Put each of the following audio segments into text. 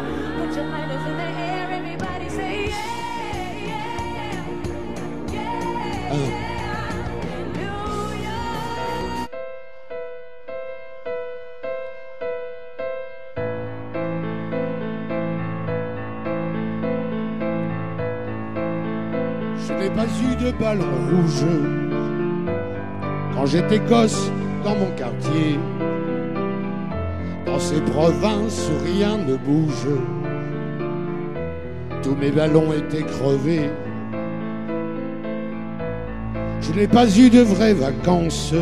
Put your lighters in the air, everybody say yeah, yeah, yeah. Hallelujah. Je n'ai pas eu de ballon rouge quand j'étais gosse dans mon quartier. Dans ces provinces où rien ne bouge, tous mes ballons étaient crevés. Je n'ai pas eu de vraies vacances,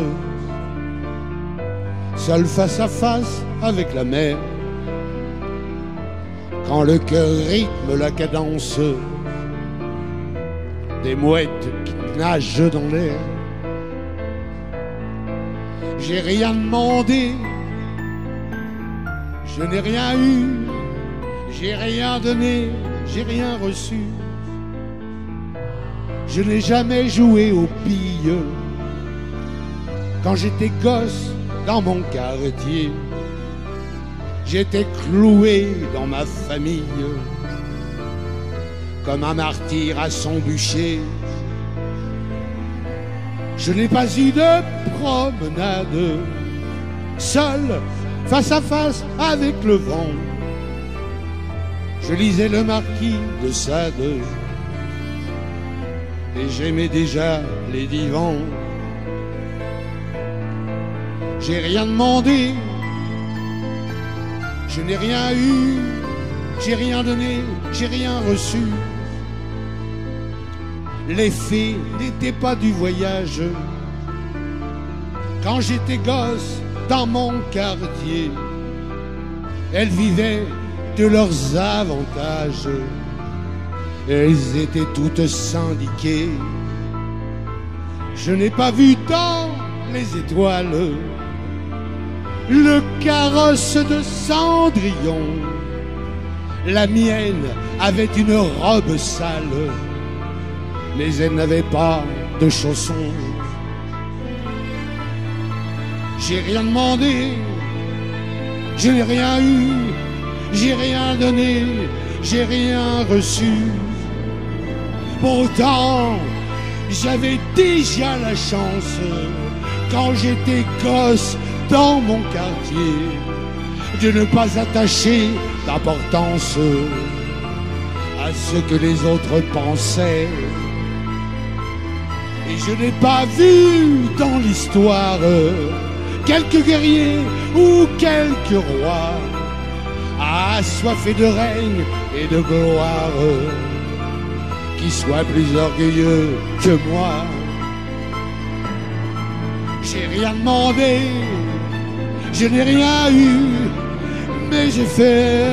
seul face à face avec la mer. Quand le cœur rythme la cadence des mouettes qui nagent dans l'air. J'ai rien demandé, je n'ai rien eu, j'ai rien donné, j'ai rien reçu. Je n'ai jamais joué aux billes quand j'étais gosse dans mon quartier. J'étais cloué dans ma famille comme un martyr à son bûcher. Je n'ai pas eu de promenade, seul, face à face avec le vent. Je lisais le marquis de Sade et j'aimais déjà les divans. J'ai rien demandé, je n'ai rien eu, j'ai rien donné, j'ai rien reçu. Les fées n'étaient pas du voyage. Quand j'étais gosse dans mon quartier, elles vivaient de leurs avantages. Elles étaient toutes syndiquées. Je n'ai pas vu dans les étoiles le carrosse de Cendrillon. La mienne avait une robe sale, mais elle n'avait pas de chaussons. J'ai rien demandé, je n'ai rien eu, j'ai rien donné, j'ai rien reçu. Pourtant, j'avais déjà la chance, quand j'étais gosse dans mon quartier, de ne pas attacher d'importance à ce que les autres pensaient. Et je n'ai pas vu dans l'histoire quelques guerriers ou quelques rois assoiffés de règne et de gloire qui soient plus orgueilleux que moi. J'ai rien demandé, je n'ai rien eu, mais j'ai fait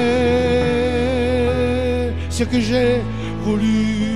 ce que j'ai voulu.